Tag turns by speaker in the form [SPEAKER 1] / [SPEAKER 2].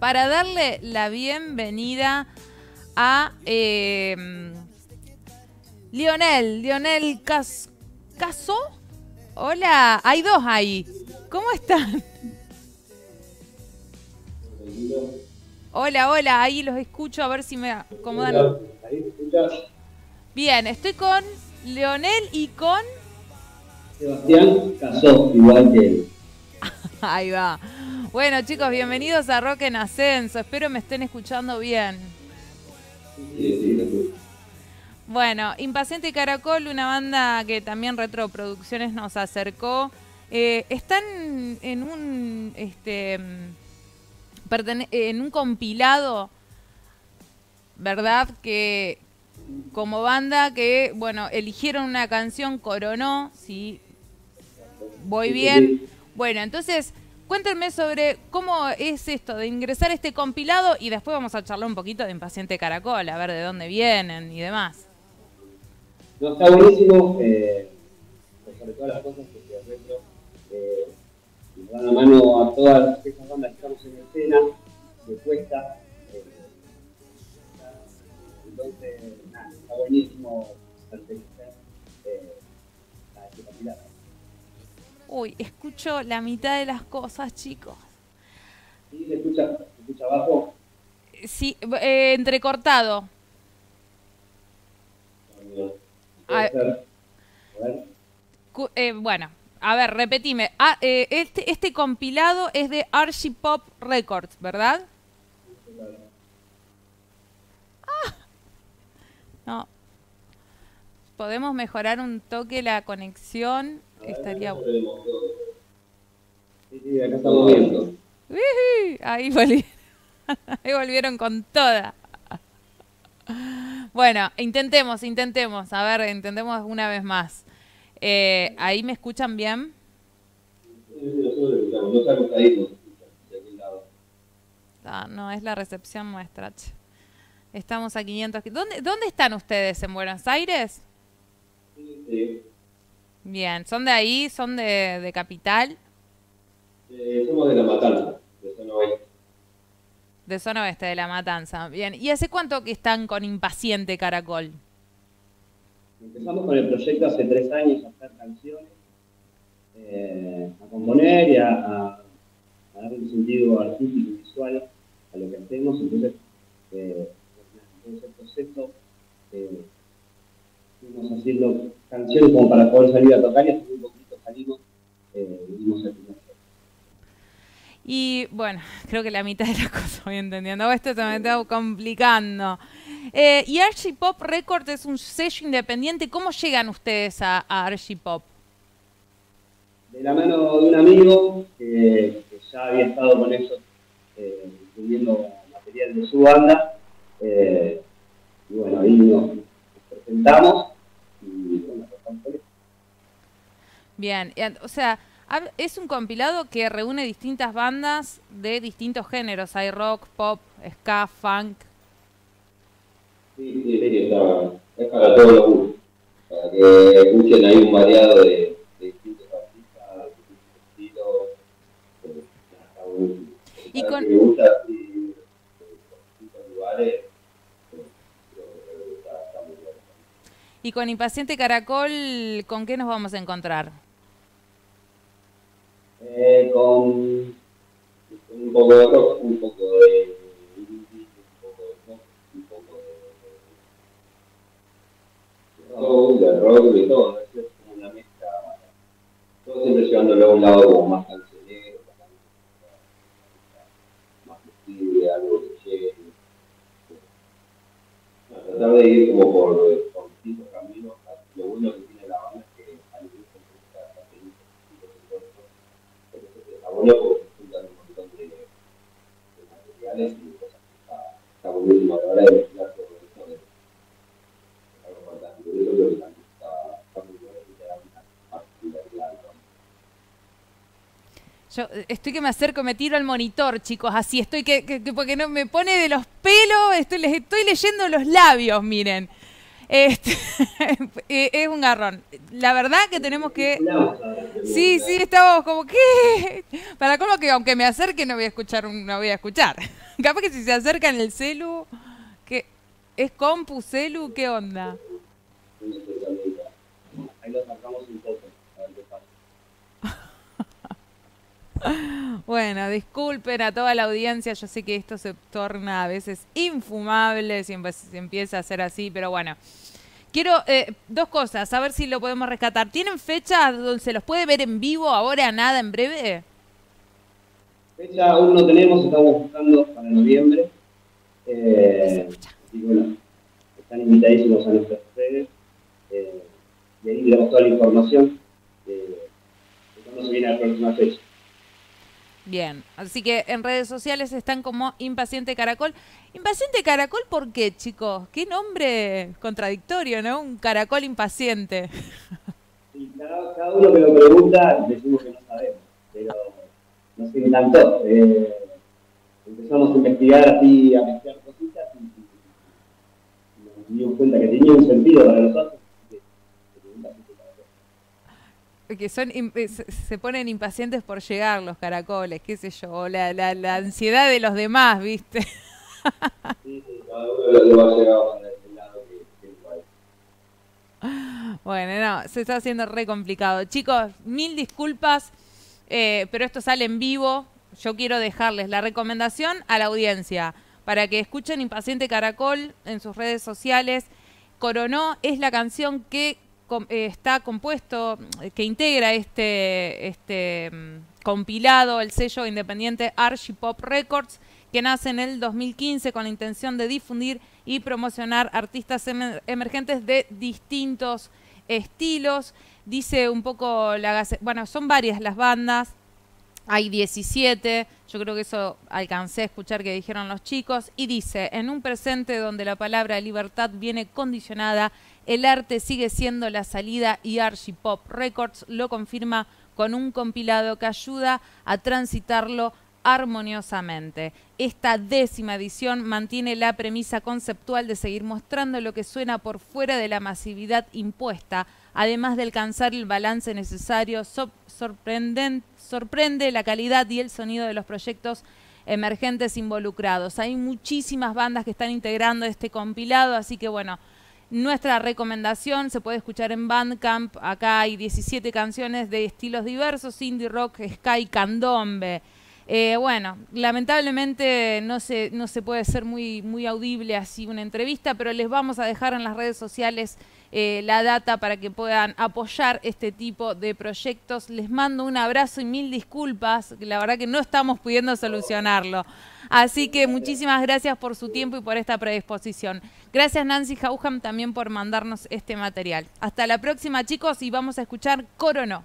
[SPEAKER 1] para darle la bienvenida a eh, Lionel, Lionel Cas Caso. Hola, hay dos ahí. ¿Cómo están? Hola, hola, ahí los escucho a ver si me acomodan. Bien, estoy con Leonel y con...
[SPEAKER 2] Sebastián Casó, igual que él.
[SPEAKER 1] Ahí va. Bueno chicos, bienvenidos a Rock en Ascenso. Espero me estén escuchando bien. Bueno, Impaciente y Caracol, una banda que también Retroproducciones nos acercó. Eh, están en un este en un compilado, ¿verdad? Que como banda que, bueno, eligieron una canción, coronó, si voy
[SPEAKER 2] Sí,
[SPEAKER 1] bien. Bueno, entonces, cuéntenme sobre cómo es esto de ingresar este compilado y después vamos a charlar un poquito de Impaciente Caracol, a ver de dónde vienen y demás.
[SPEAKER 2] No, está buenísimo, eh, pues sobre todas las cosas que se retro eh, nos dan la mano a todas esas bandas que estamos en escena, de cuesta. eh, entonces, nada, está buenísimo pertenecer eh, este compilado.
[SPEAKER 1] Uy, escucho la mitad de las cosas, chicos.
[SPEAKER 2] ¿Sí? ¿Se escucha, se escucha abajo?
[SPEAKER 1] Sí, eh, entrecortado.
[SPEAKER 2] A ver.
[SPEAKER 1] Eh, bueno, a ver, repetime. Ah, eh, este, este compilado es de Archie Pop Records, ¿verdad? Ah. No. Podemos mejorar un toque la conexión. Estaría bueno.
[SPEAKER 2] Sí, sí, acá estamos viendo.
[SPEAKER 1] Ujú, Ahí volvieron. Ahí volvieron con toda. Bueno, intentemos, intentemos. A ver, intentemos una vez más. Eh, ¿Ahí me escuchan bien?
[SPEAKER 2] No está acostadito, se escucha, de aquel lado.
[SPEAKER 1] Ah, no, es la recepción nuestra. Estamos a 500. ki- ¿Dónde, ¿Dónde están ustedes? ¿En Buenos Aires?
[SPEAKER 2] Sí.
[SPEAKER 1] Bien, ¿son de ahí? ¿Son de, de Capital?
[SPEAKER 2] Eh, somos de La Matanza, de zona oeste.
[SPEAKER 1] De zona oeste, de La Matanza. Bien, ¿y hace cuánto que están con Impaciente Caracol?
[SPEAKER 2] Empezamos con el proyecto hace tres años a hacer canciones, eh, a componer y a, a, a darle un sentido artístico y visual a lo que hacemos. Entonces, eh, en ese proceso eh, fuimos haciendo canciones como para poder salir a tocar y hace muy poquito salimos eh, y dimos el primer show.
[SPEAKER 1] Y bueno, creo que la mitad de las cosas voy entendiendo. Esto se me está complicando. Eh, y Archie Pop Records es un sello independiente. ¿Cómo llegan ustedes a, a Archie Pop?
[SPEAKER 2] de la mano de un amigo que, que ya había estado con ellos eh, difundiendo material de su banda. eh, y bueno, ahí nos, nos presentamos y bueno, tocamos con él.
[SPEAKER 1] Bien, o sea, es un compilado que reúne distintas bandas de distintos géneros. Hay rock, pop, ska, funk.
[SPEAKER 2] Sí, sí, sí, está, es para todos los gustos, para que escuchen ahí un variado de, de distintos artistas, de distintos estilos. buenísimo.
[SPEAKER 1] Y con-
[SPEAKER 2] que gusta de distintos lugares, bueno.
[SPEAKER 1] Y con Impaciente Caracol, ¿con qué nos vamos a encontrar?
[SPEAKER 2] Eh, un poco de rock, un poco de indie, un poco de pop, un poco de soul, de rock, de todo, es como una mezcla, todo siempre llevándolo a un lado como más cancionero, más flexible, algo que llegue. Tratar de ir como por, por distintos caminos, lo bueno que tiene la banda es que al grupo le gusta hacer distintos esfuerzos
[SPEAKER 1] Yo estoy que me acerco, me tiro al monitor, chicos, así estoy que- que- porque no me pone de los pelos, estoy, les estoy leyendo los labios, miren. Este, eh, es un garrón. La verdad que tenemos que... Sí, sí, estamos como que... Para cómo que aunque me acerque no voy a escuchar, no voy a escuchar. Capaz que si se acerca en el celu, que ¿es compu, celu? ¿Qué onda? Ahí lo sacamos un poco. Bueno, disculpen a toda la audiencia, yo sé que esto se torna a veces infumable si se empieza a hacer así, pero bueno. Quiero eh, dos cosas, a ver si lo podemos rescatar. ¿Tienen fecha donde se los puede ver en vivo ahora, nada, en breve?
[SPEAKER 2] Fecha aún no tenemos, estamos buscando para noviembre. Eh, y bueno, están invitadísimos a nuestras redes. Eh, y ahí tenemos toda la información de cuándo se viene la próxima fecha.
[SPEAKER 1] Bien, así que en redes sociales están como Impaciente Caracol. Impaciente Caracol, ¿por qué, chicos? Qué nombre contradictorio, ¿no? Un caracol impaciente.
[SPEAKER 2] Sí, cada, uno que lo pregunta decimos que no sabemos, pero nos encantó. Eh, empezamos a investigar así, a mezclar cositas y, y nos dimos cuenta que tenía un sentido para nosotros
[SPEAKER 1] que son eh, se ponen impacientes por llegar los caracoles, qué sé yo, la, la, la ansiedad de los demás, ¿viste? sí, sí, va a llegar el lado que, Bueno, no, se está haciendo re complicado. Chicos, mil disculpas, eh, pero esto sale en vivo. Yo quiero dejarles la recomendación a la audiencia para que escuchen Impaciente Caracol en sus redes sociales. Coronó es la canción que eh, está compuesto, que integra este, este mm, compilado, el sello independiente Archipop Records, que nace en el 2015 con la intención de difundir y promocionar artistas emergentes de distintos estilos. Dice un poco la bueno, son varias las bandas, hay 17, yo creo que eso alcancé a escuchar que dijeron los chicos, y dice, en un presente donde la palabra libertad viene condicionada el arte sigue siendo la salida y Archipop Records lo confirma con un compilado que ayuda a transitarlo armoniosamente. Esta décima edición mantiene la premisa conceptual de seguir mostrando lo que suena por fuera de la masividad impuesta, además de alcanzar el balance necesario, sorprende la calidad y el sonido de los proyectos emergentes involucrados. Hay muchísimas bandas que están integrando este compilado, así que bueno, nuestra recomendación se puede escuchar en Bandcamp. Acá hay 17 canciones de estilos diversos, indie rock, sky, candombe. Eh, bueno, lamentablemente no se, no se puede ser muy, muy audible así una entrevista, pero les vamos a dejar en las redes sociales eh, la data para que puedan apoyar este tipo de proyectos. Les mando un abrazo y mil disculpas, la verdad que no estamos pudiendo solucionarlo. Así que muchísimas gracias por su tiempo y por esta predisposición. Gracias Nancy Hauham también por mandarnos este material. Hasta la próxima chicos y vamos a escuchar Corono.